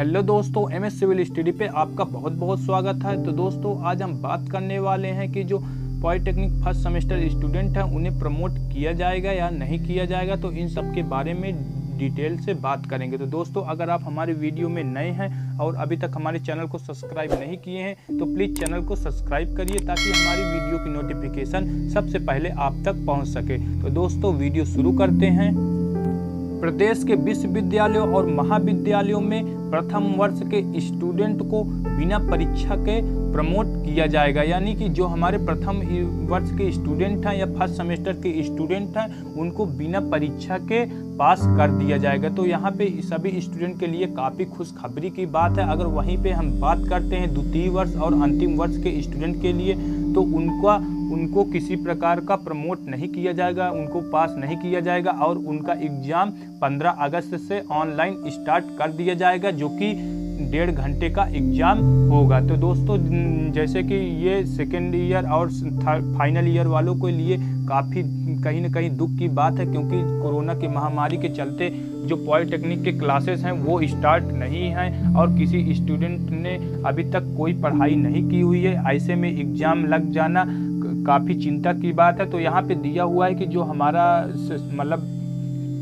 Hello दोस्तों, M S civil study पे आपका बहुत बहुत स्वागत है। तो दोस्तों, आज हम बात करने वाले हैं कि जो पॉलिटेक्निक फ़र्स्ट सेमेस्टर स्टूडेंट हैं, उन्हें प्रमोट किया जाएगा या नहीं किया जाएगा तो इन सब के बारे में डिटेल से बात करेंगे। तो दोस्तों, अगर आप हमारे वीडियो में नए हैं और अभी तक हमारे चैनल को सब्सक्राइब नहीं किए हैं तो प्लीज़ चैनल को सब्सक्राइब करिए ताकि हमारी वीडियो की नोटिफिकेशन सबसे पहले आप तक पहुँच सके। तो दोस्तों, वीडियो शुरू करते हैं। प्रदेश के विश्वविद्यालयों और महाविद्यालयों में प्रथम वर्ष के स्टूडेंट को बिना परीक्षा के प्रमोट किया जाएगा। यानी कि जो हमारे प्रथम वर्ष के स्टूडेंट हैं या फ़र्स्ट सेमेस्टर के स्टूडेंट हैं, उनको बिना परीक्षा के पास कर दिया जाएगा। तो यहाँ पे सभी स्टूडेंट के लिए काफ़ी खुशखबरी की बात है। अगर वहीं पे हम बात करते हैं द्वितीय वर्ष और अंतिम वर्ष के स्टूडेंट के लिए तो उनका उनको किसी प्रकार का प्रमोट नहीं किया जाएगा, उनको पास नहीं किया जाएगा और उनका एग्ज़ाम 15 अगस्त से ऑनलाइन स्टार्ट कर दिया जाएगा, जो कि डेढ़ घंटे का एग्ज़ाम होगा। तो दोस्तों, जैसे कि ये सेकेंड ईयर और फाइनल ईयर वालों के लिए काफ़ी कहीं ना कहीं दुख की बात है, क्योंकि कोरोना की महामारी के चलते जो पॉलिटेक्निक के क्लासेस हैं, वो स्टार्ट नहीं हैं और किसी स्टूडेंट ने अभी तक कोई पढ़ाई नहीं की हुई है। ऐसे में एग्ज़ाम लग जाना काफ़ी चिंता की बात है। तो यहाँ पे दिया हुआ है कि जो हमारा मतलब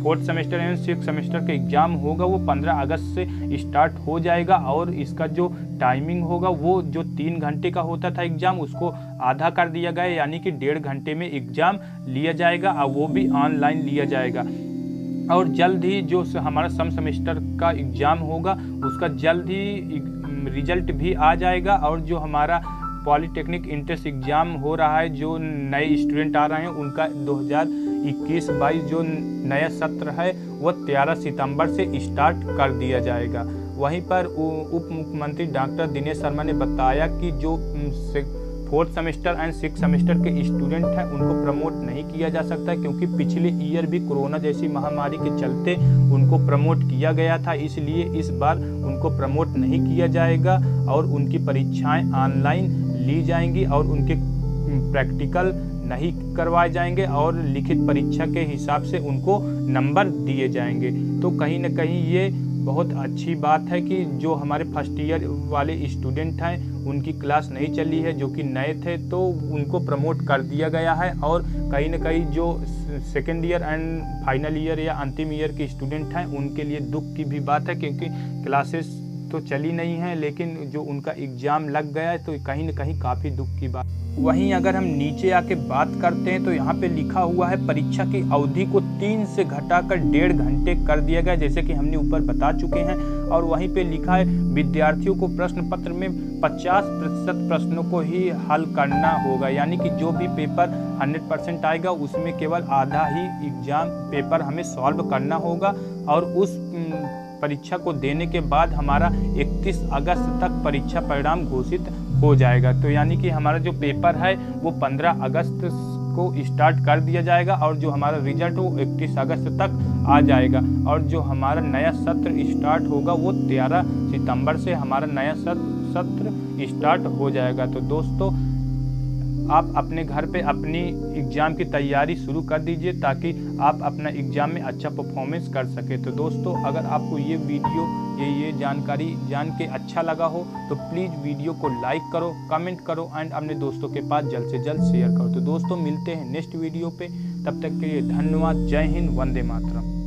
fourth semester and six semester का एग्ज़ाम होगा, वो पंद्रह अगस्त से स्टार्ट हो जाएगा और इसका जो टाइमिंग होगा, वो जो तीन घंटे का होता था एग्ज़ाम, उसको आधा कर दिया गया, यानी कि डेढ़ घंटे में एग्ज़ाम लिया जाएगा और वो भी ऑनलाइन लिया जाएगा। और जल्द ही जो हमारा सम सेमेस्टर का एग्ज़ाम होगा, उसका जल्द ही रिज़ल्ट भी आ जाएगा और जो हमारा पॉलिटेक्निक इंट्रेंस एग्ज़ाम हो रहा है, जो नए स्टूडेंट आ रहे हैं, उनका 2021-22 जो नया सत्र है वह 13 सितंबर से स्टार्ट कर दिया जाएगा। वहीं पर उप मुख्यमंत्री डॉक्टर दिनेश शर्मा ने बताया कि जो fourth semester and six semester के स्टूडेंट हैं, उनको प्रमोट नहीं किया जा सकता, क्योंकि पिछले ईयर भी कोरोना जैसी महामारी के चलते उनको प्रमोट किया गया था, इसलिए इस बार उनको प्रमोट नहीं किया जाएगा, और उनकी परीक्षाएँ ऑनलाइन ली जाएँगी और उनके प्रैक्टिकल नहीं करवाए जाएँगे और लिखित परीक्षा के हिसाब से उनको नंबर दिए जाएँगे। तो कहीं ना कहीं ये बहुत अच्छी बात है कि जो हमारे फ़र्स्ट ईयर वाले स्टूडेंट हैं, उनकी क्लास नहीं चली है, जो कि नए थे तो उनको प्रमोट कर दिया गया है और कहीं ना कहीं जो second year and final year या अंतिम ईयर के स्टूडेंट हैं, उनके लिए दुख की भी बात है, क्योंकि क्लासेस तो चली नहीं है, लेकिन जो उनका एग्ज़ाम लग गया है तो कहीं ना कहीं काफ़ी दुख की बात। वहीं अगर हम नीचे आके बात करते हैं तो यहाँ पे लिखा हुआ है, परीक्षा की अवधि को तीन से घटाकर डेढ़ घंटे कर दिया गया, जैसे कि हमने ऊपर बता चुके हैं। और वहीं पे लिखा है, विद्यार्थियों को प्रश्न पत्र में 50 प्रतिशत प्रश्नों को ही हल करना होगा। यानी कि जो भी पेपर 100 परसेंट आएगा, उसमें केवल आधा ही एग्ज़ाम पेपर हमें सॉल्व करना होगा, और उस परीक्षा को देने के बाद हमारा 31 अगस्त तक परीक्षा परिणाम घोषित हो जाएगा। तो यानी कि हमारा जो पेपर है, वो 15 अगस्त को स्टार्ट कर दिया जाएगा और जो हमारा रिज़ल्ट वो 31 अगस्त तक आ जाएगा। और जो हमारा नया सत्र स्टार्ट होगा, वो 13 सितंबर से हमारा नया सत्र स्टार्ट हो जाएगा। तो दोस्तों आप अपने घर पे अपनी एग्ज़ाम की तैयारी शुरू कर दीजिए ताकि आप अपना एग्ज़ाम में अच्छा परफॉर्मेंस कर सके। तो दोस्तों, अगर आपको ये वीडियो, ये ये जानकारी जान के अच्छा लगा हो तो प्लीज़ वीडियो को लाइक करो कमेंट करो एंड अपने दोस्तों के पास जल्द से जल्द शेयर करो। तो दोस्तों, मिलते हैं नेक्स्ट वीडियो पे। तब तक के लिए धन्यवाद। जय हिंद, वंदे मातरम।